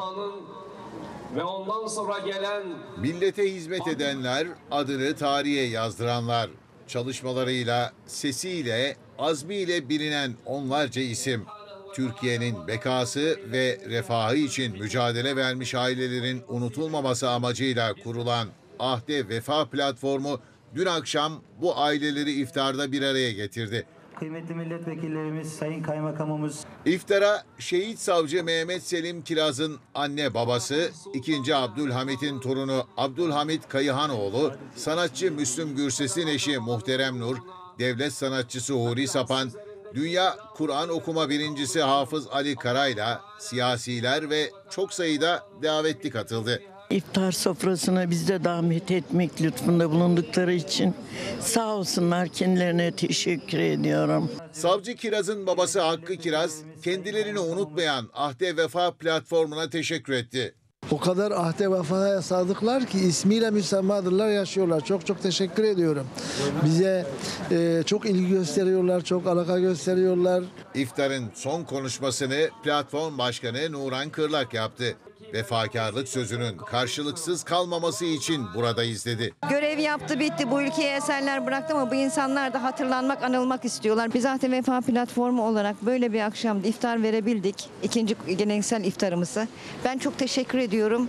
Erbakan'ın ve ondan sonra gelen Millete hizmet edenler, adını tarihe yazdıranlar. Çalışmalarıyla, sesiyle, azmiyle bilinen onlarca isim. Türkiye'nin bekası ve refahı için mücadele vermiş ailelerin unutulmaması amacıyla kurulan Ahde Vefa platformu dün akşam bu aileleri iftarda bir araya getirdi. Kıymetli milletvekillerimiz, sayın kaymakamımız, İftara şehit savcı Mehmet Selim Kiraz'ın anne babası, 2. Abdülhamit'in torunu Abdülhamit Kayıhanoğlu, sanatçı Müslüm Gürses'in eşi Muhterem Nur, devlet sanatçısı Huri Sapan, Dünya Kur'an okuma birincisi Hafız Ali Karayla, siyasiler ve çok sayıda davetli katıldı. İftar sofrasına biz de davet etmek lütfunda bulundukları için sağ olsunlar kendilerine teşekkür ediyorum. Savcı Kiraz'ın babası Hakkı Kiraz, kendilerini unutmayan Ahde Vefa platformuna teşekkür etti. O kadar ahde vefaya sadıklar ki ismiyle müsemmadırlar yaşıyorlar. Çok çok teşekkür ediyorum. Bize e, çok ilgi gösteriyorlar, çok alaka gösteriyorlar. İftarın son konuşmasını platform başkanı Nuran Kırlak yaptı. Vefakarlık sözünün karşılıksız kalmaması için buradayız dedi. Görev yaptı bitti. Bu ülkeye eserler bıraktı ama bu insanlar da hatırlanmak, anılmak istiyorlar. Biz Ahde Vefa platformu olarak böyle bir akşamda iftar verebildik. İkinci geleneksel iftarımızı. Ben çok teşekkür ediyorum.